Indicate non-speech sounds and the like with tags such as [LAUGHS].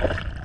you [LAUGHS]